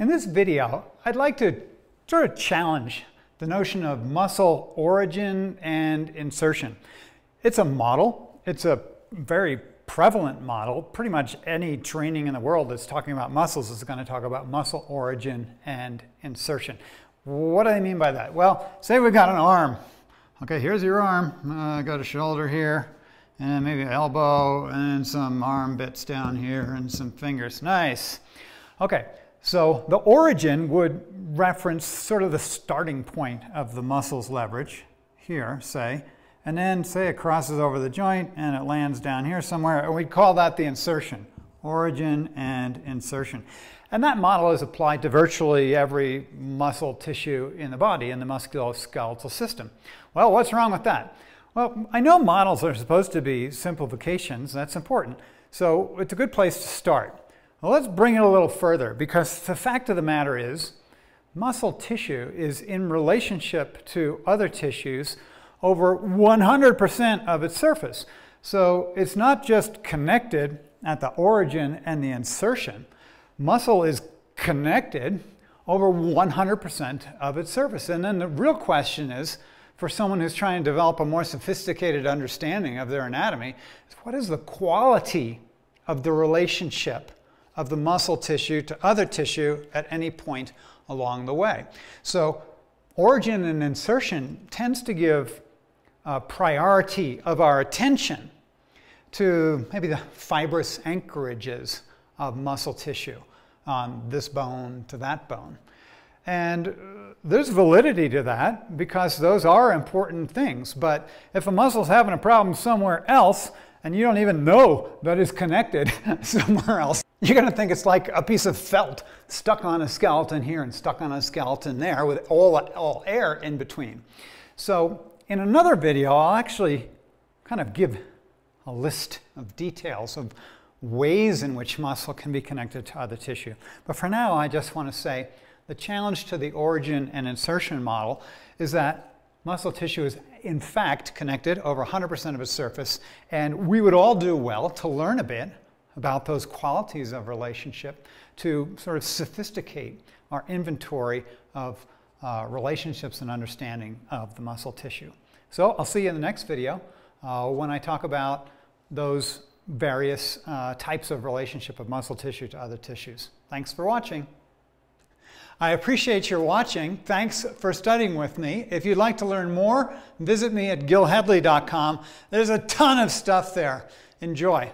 In this video, I'd like to sort of challenge the notion of muscle origin and insertion. It's a model. It's a very prevalent model. Pretty much any training in the world that's talking about muscles is going to talk about muscle origin and insertion. What do I mean by that? Well, say we've got an arm. Okay, here's your arm. Uh, got a shoulder here, and maybe an elbow, and some arm bits down here, and some fingers. Nice. Okay, so the origin would reference sort of the starting point of the muscle's leverage here, say, and then say it crosses over the joint and it lands down here somewhere, and we'd call that the insertion, origin and insertion. And that model is applied to virtually every muscle tissue in the body in the musculoskeletal system. Well, what's wrong with that? Well, I know models are supposed to be simplifications, that's important. So it's a good place to start. Well, let's bring it a little further because the fact of the matter is muscle tissue is in relationship to other tissues over 100% of its surface. So it's not just connected at the origin and the insertion. Muscle is connected over 100% of its surface. And then the real question is, for someone who's trying to develop a more sophisticated understanding of their anatomy, is what is the quality of the relationship of the muscle tissue to other tissue at any point along the way. So origin and insertion tends to give priority of our attention to maybe the fibrous anchorages of muscle tissue on this bone to that bone. And uh, there's validity to that because those are important things. But if a muscle's having a problem somewhere else and you don't even know that it's connected somewhere else, you're going to think it's like a piece of felt stuck on a skeleton here and stuck on a skeleton there with all, all air in between. So in another video, I'll actually kind of give a list of details of ways in which muscle can be connected to other tissue. But for now, I just want to say the challenge to the origin and insertion model is that muscle tissue is in fact connected over 100% of its surface, and we would all do well to learn a bit about those qualities of relationship to sort of sophisticate our inventory of uh, relationships and understanding of the muscle tissue. So I'll see you in the next video uh, when I talk about those various uh, types of relationship of muscle tissue to other tissues. Thanks for watching. I appreciate your watching. Thanks for studying with me. If you'd like to learn more, visit me at gilhedley.com. There's a ton of stuff there. Enjoy.